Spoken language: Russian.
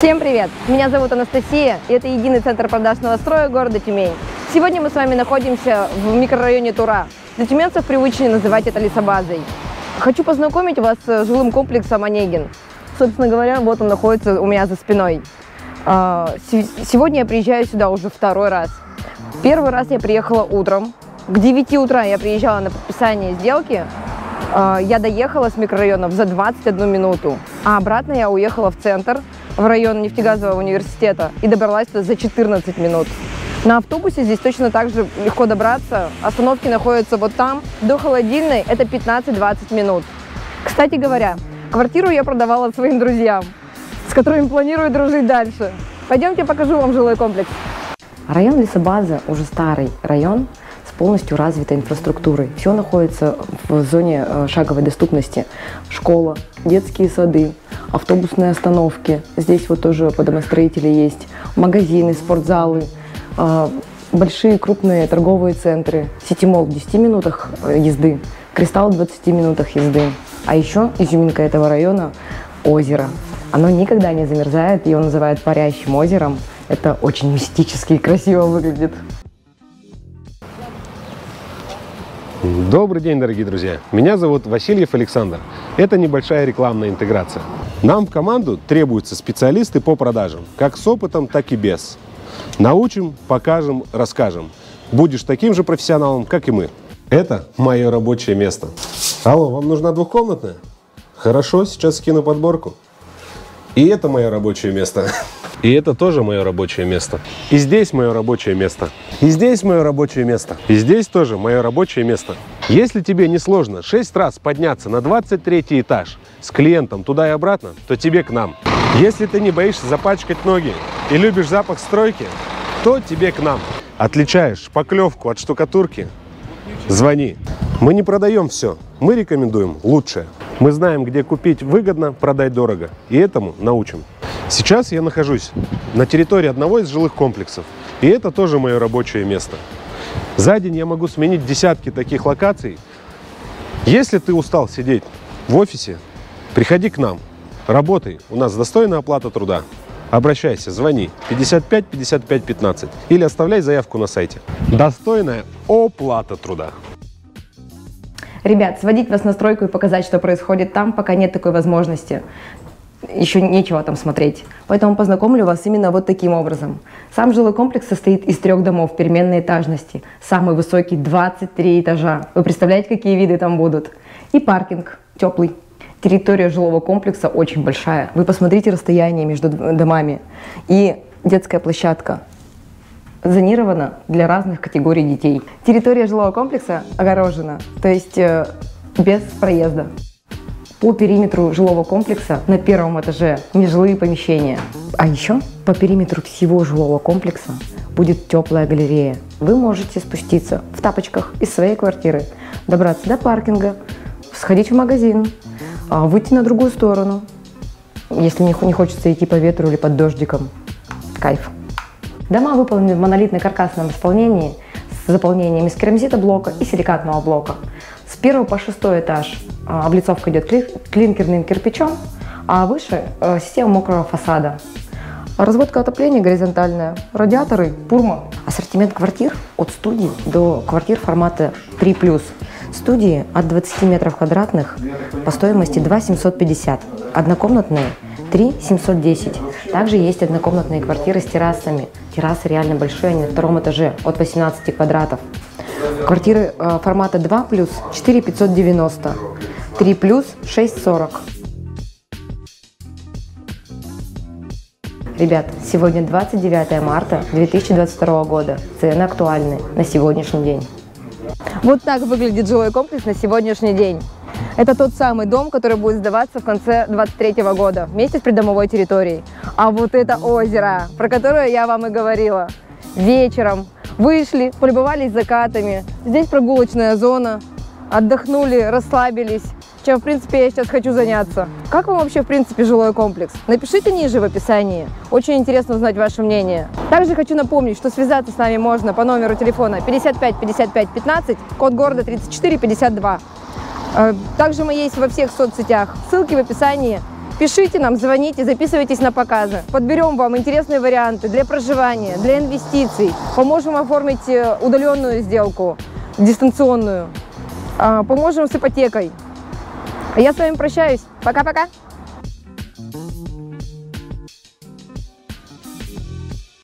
Всем привет! Меня зовут Анастасия, и это единый центр продаж новостроя города Тюмень. Сегодня мы с вами находимся в микрорайоне Тура. Для тюменцев привычнее называть это лесобазой. Хочу познакомить вас с жилым комплексом Онегин. Собственно говоря, вот он находится у меня за спиной. А, сегодня я приезжаю сюда уже второй раз. Первый раз я приехала утром. К 9 утра я приезжала на подписание сделки. А, я доехала с микрорайонов за 21 минуту, а обратно я уехала в центр – в район нефтегазового университета и добралась туда за 14 минут. На автобусе здесь точно так же легко добраться. Остановки находятся вот там. До холодильной это 15-20 минут. Кстати говоря, квартиру я продавала своим друзьям, с которыми планирую дружить дальше. Пойдемте покажу вам жилой комплекс. Район Лесобаза уже старый район полностью развитой инфраструктурой. Все находится в зоне э, шаговой доступности. Школа, детские сады, автобусные остановки. Здесь вот тоже по домостроители есть магазины, спортзалы, а, большие крупные торговые центры. Ситимол в 10 минутах э, езды, Кристалл в 20 минутах езды. А еще изюминка этого района – озеро. Оно никогда не замерзает, его называют парящим озером. Это очень мистически и красиво выглядит. Добрый день, дорогие друзья! Меня зовут Васильев Александр. Это небольшая рекламная интеграция. Нам в команду требуются специалисты по продажам, как с опытом, так и без. Научим, покажем, расскажем. Будешь таким же профессионалом, как и мы. Это мое рабочее место. Алло, вам нужна двухкомнатная? Хорошо, сейчас скину подборку. И это мое рабочее место. И это тоже мое рабочее место. И здесь мое рабочее место. И здесь мое рабочее место. И здесь тоже мое рабочее место. Если тебе не сложно 6 раз подняться на 23 этаж с клиентом туда и обратно, то тебе к нам. Если ты не боишься запачкать ноги и любишь запах стройки, то тебе к нам. Отличаешь шпаклевку от штукатурки? Звони. Мы не продаем все, мы рекомендуем лучшее. Мы знаем, где купить выгодно, продать дорого. И этому научим. Сейчас я нахожусь на территории одного из жилых комплексов. И это тоже мое рабочее место. За день я могу сменить десятки таких локаций. Если ты устал сидеть в офисе, приходи к нам. Работай. У нас достойная оплата труда. Обращайся, звони 55 55 15 или оставляй заявку на сайте. Достойная оплата труда. Ребят, сводить вас на стройку и показать, что происходит там, пока нет такой возможности еще нечего там смотреть. Поэтому познакомлю вас именно вот таким образом. Сам жилой комплекс состоит из трех домов переменной этажности. Самый высокий 23 этажа. Вы представляете, какие виды там будут? И паркинг теплый. Территория жилого комплекса очень большая. Вы посмотрите расстояние между домами. И детская площадка зонирована для разных категорий детей. Территория жилого комплекса огорожена, то есть э, без проезда по периметру жилого комплекса на первом этаже нежилые помещения. А еще по периметру всего жилого комплекса будет теплая галерея. Вы можете спуститься в тапочках из своей квартиры, добраться до паркинга, сходить в магазин, а, выйти на другую сторону, если не хочется идти по ветру или под дождиком. Кайф. Дома выполнены в монолитно-каркасном исполнении с заполнением из керамзита блока и силикатного блока. С первого по шестой этаж а, облицовка идет клинкерным кирпичом, а выше э, система мокрого фасада. Разводка отопления горизонтальная, радиаторы, пурма. Ассортимент квартир от студии до квартир формата 3+. Студии от 20 метров квадратных по стоимости 2 750. Однокомнатные 3 710. Также есть однокомнатные квартиры с террасами. Террасы реально большие, они на втором этаже от 18 квадратов. Квартиры э, формата 2 плюс 4 590. 3 плюс 640. Ребят, сегодня 29 марта 2022 года. Цены актуальны на сегодняшний день. Вот так выглядит жилой комплекс на сегодняшний день. Это тот самый дом, который будет сдаваться в конце 23 года вместе с придомовой территорией. А вот это озеро, про которое я вам и говорила. Вечером вышли, полюбовались закатами. Здесь прогулочная зона. Отдохнули, расслабились чем, в принципе, я сейчас хочу заняться. Как вам вообще, в принципе, жилой комплекс? Напишите ниже в описании. Очень интересно узнать ваше мнение. Также хочу напомнить, что связаться с нами можно по номеру телефона 55 55 15, код города 34 52. Также мы есть во всех соцсетях. Ссылки в описании. Пишите нам, звоните, записывайтесь на показы. Подберем вам интересные варианты для проживания, для инвестиций. Поможем оформить э, удаленную сделку, дистанционную. А, Поможем с ипотекой. Я с вами прощаюсь. Пока-пока.